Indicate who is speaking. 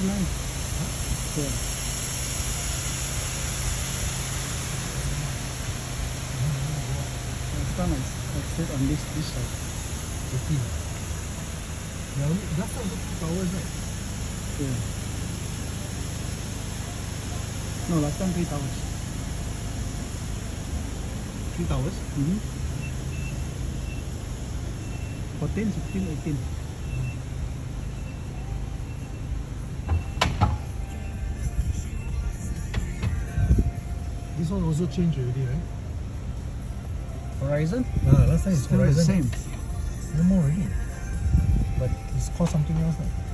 Speaker 1: Ini main. Okey. Set on this this side.
Speaker 2: Okay. Now that's how the power
Speaker 1: is. No, last time three towers.
Speaker 2: Mm
Speaker 1: hmm. 14, 16, 18.
Speaker 2: This one also changed already, right?
Speaker 1: Horizon?
Speaker 2: Ah, last time it's
Speaker 1: Horizon. the same.
Speaker 2: No more already. But it's called something else. Right?